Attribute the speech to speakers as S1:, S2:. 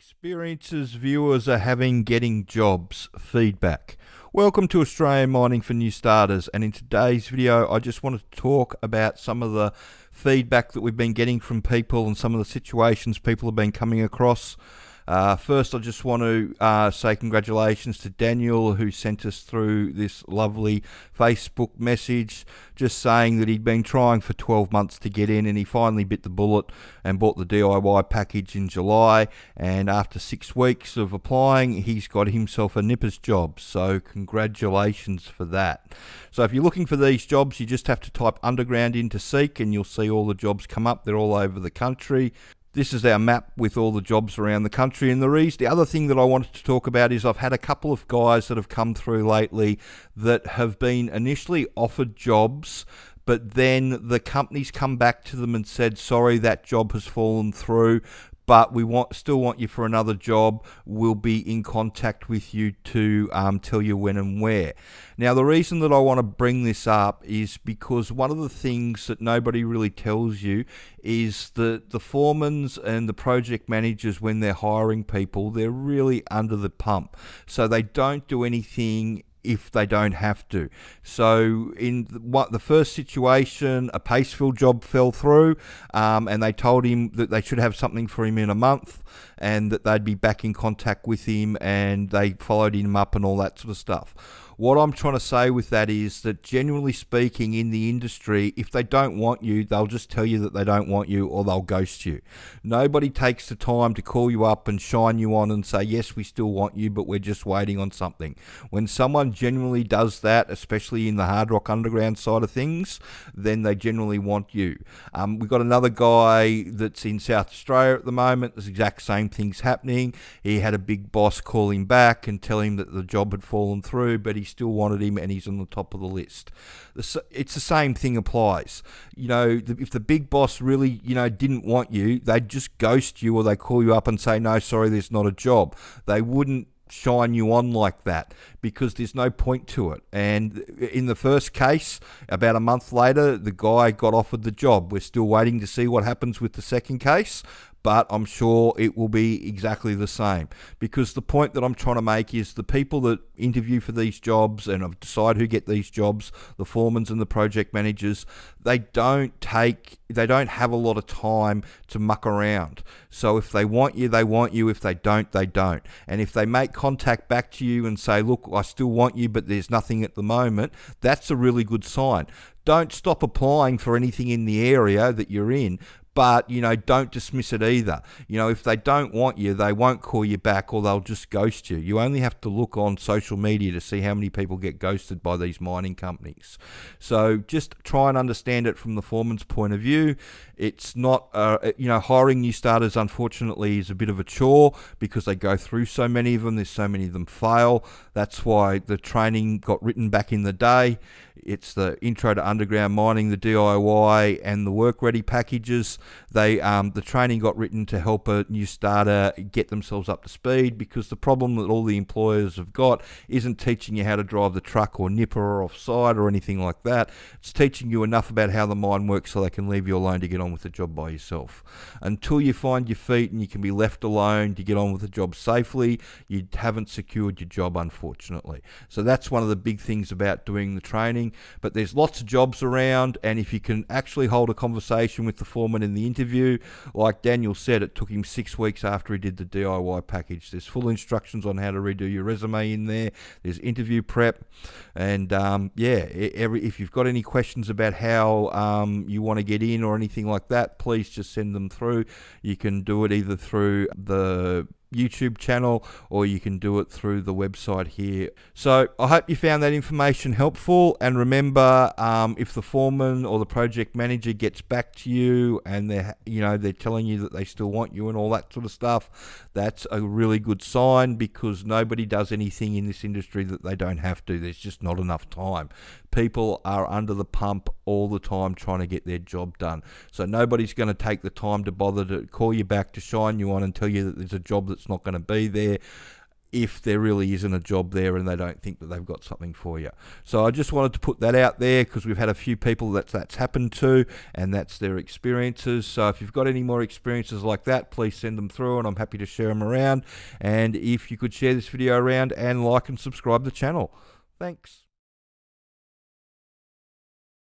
S1: experiences viewers are having getting jobs feedback. Welcome to Australian Mining for New Starters, and in today's video, I just wanted to talk about some of the feedback that we've been getting from people and some of the situations people have been coming across uh, first, I just want to uh, say congratulations to Daniel who sent us through this lovely Facebook message just saying that he'd been trying for 12 months to get in and he finally bit the bullet and bought the DIY package in July. And after six weeks of applying, he's got himself a nipper's job. So, congratulations for that. So, if you're looking for these jobs, you just have to type underground into Seek and you'll see all the jobs come up. They're all over the country this is our map with all the jobs around the country. And the reason, the other thing that I wanted to talk about is I've had a couple of guys that have come through lately that have been initially offered jobs, but then the companies come back to them and said, sorry, that job has fallen through but we want still want you for another job. We'll be in contact with you to um, tell you when and where. Now, the reason that I want to bring this up is because one of the things that nobody really tells you is that the foremans and the project managers, when they're hiring people, they're really under the pump. So they don't do anything if they don't have to. So in what the first situation, a paste fill job fell through, um, and they told him that they should have something for him in a month, and that they'd be back in contact with him, and they followed him up and all that sort of stuff. What I'm trying to say with that is that generally speaking, in the industry, if they don't want you, they'll just tell you that they don't want you or they'll ghost you. Nobody takes the time to call you up and shine you on and say, yes, we still want you, but we're just waiting on something. When someone generally does that, especially in the hard rock underground side of things, then they generally want you. Um, we've got another guy that's in South Australia at the moment. The exact same thing's happening. He had a big boss call him back and tell him that the job had fallen through, but he still wanted him and he's on the top of the list. It's the same thing applies. You know, if the big boss really, you know, didn't want you, they'd just ghost you or they call you up and say, no, sorry, there's not a job. They wouldn't shine you on like that because there's no point to it. And in the first case, about a month later, the guy got offered the job. We're still waiting to see what happens with the second case, but I'm sure it will be exactly the same. Because the point that I'm trying to make is the people that interview for these jobs and decide who get these jobs, the foremans and the project managers, they don't take, they don't have a lot of time to muck around. So if they want you, they want you. If they don't, they don't. And if they make contact back to you and say, look, I still want you, but there's nothing at the moment, that's a really good sign don't stop applying for anything in the area that you're in but you know don't dismiss it either. You know if they don't want you they won't call you back or they'll just ghost you. You only have to look on social media to see how many people get ghosted by these mining companies. So just try and understand it from the foreman's point of view. It's not uh, you know hiring new starters unfortunately is a bit of a chore because they go through so many of them. There's so many of them fail. That's why the training got written back in the day it's the intro to underground mining, the DIY, and the work ready packages. They um, the training got written to help a new starter get themselves up to speed because the problem that all the employers have got isn't teaching you how to drive the truck or nipper or offside or anything like that. It's teaching you enough about how the mine works so they can leave you alone to get on with the job by yourself. Until you find your feet and you can be left alone to get on with the job safely, you haven't secured your job, unfortunately. So that's one of the big things about doing the training but there's lots of jobs around, and if you can actually hold a conversation with the foreman in the interview, like Daniel said, it took him six weeks after he did the DIY package. There's full instructions on how to redo your resume in there. There's interview prep, and um, yeah, every, if you've got any questions about how um, you want to get in or anything like that, please just send them through. You can do it either through the YouTube channel or you can do it through the website here. So I hope you found that information helpful. And remember, um, if the foreman or the project manager gets back to you and they're you know they're telling you that they still want you and all that sort of stuff, that's a really good sign because nobody does anything in this industry that they don't have to. There's just not enough time people are under the pump all the time trying to get their job done. So nobody's going to take the time to bother to call you back to shine you on and tell you that there's a job that's not going to be there if there really isn't a job there and they don't think that they've got something for you. So I just wanted to put that out there because we've had a few people that that's happened to and that's their experiences. So if you've got any more experiences like that, please send them through and I'm happy to share them around. And if you could share this video around and like and subscribe the channel. Thanks.